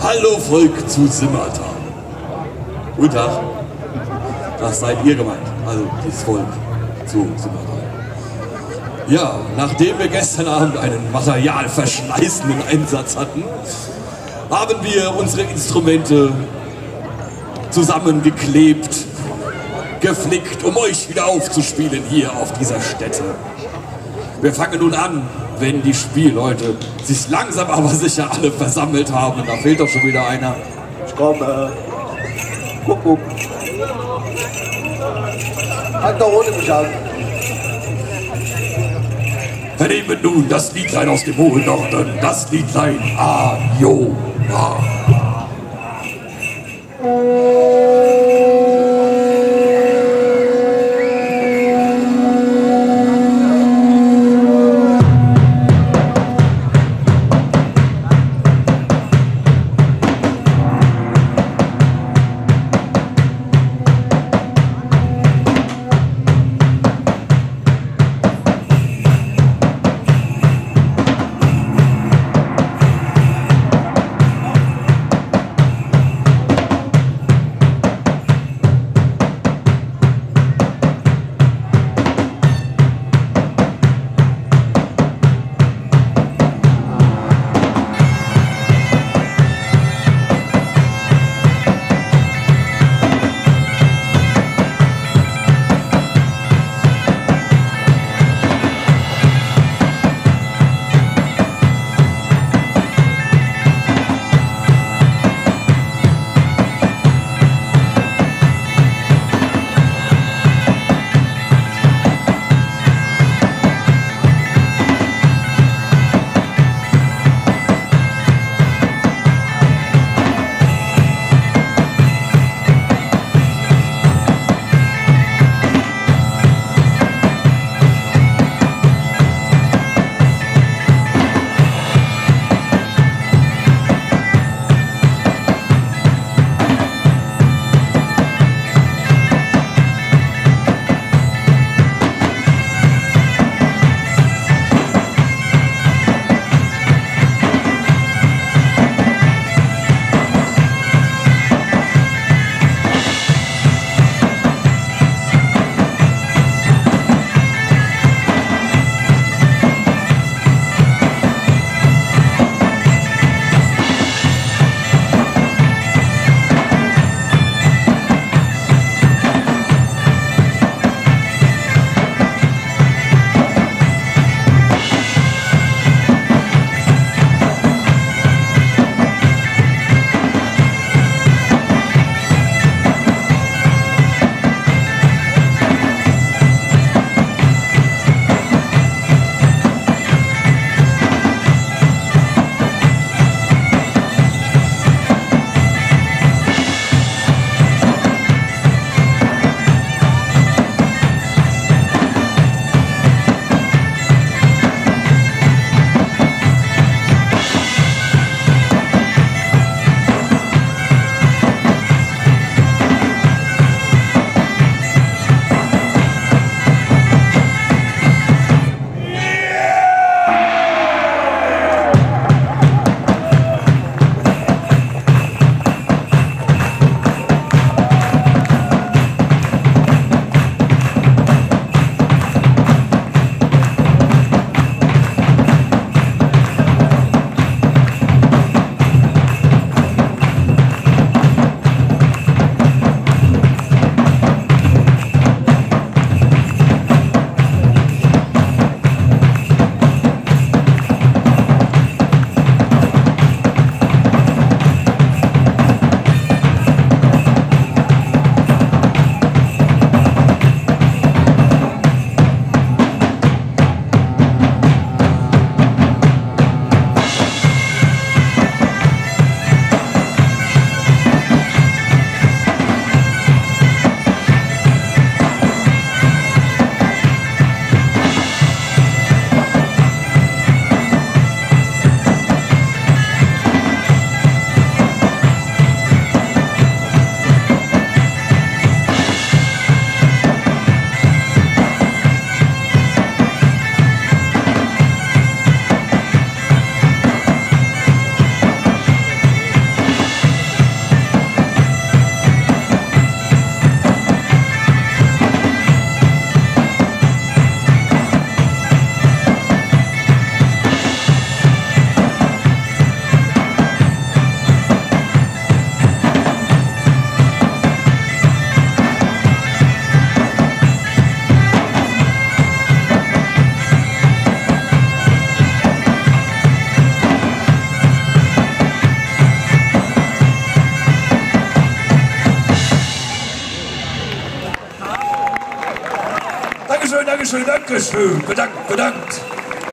Hallo Volk zu Simmertal. Guten Tag. Das seid ihr gemeint, also das Volk zu Simmertal. Ja, nachdem wir gestern Abend einen materialverschleißenden Einsatz hatten, haben wir unsere Instrumente zusammengeklebt, geflickt, um euch wieder aufzuspielen hier auf dieser Stätte. Wir fangen nun an, wenn die Spielleute sich langsam aber sicher alle versammelt haben. Da fehlt doch schon wieder einer. Ich komme. Guck, Halt da ohne mich an. Vernehmen nun das Liedlein aus dem hohen Norden, das Liedlein Ajona. Dankeschön, Dankeschön, Dankeschön. Bedankt, bedankt.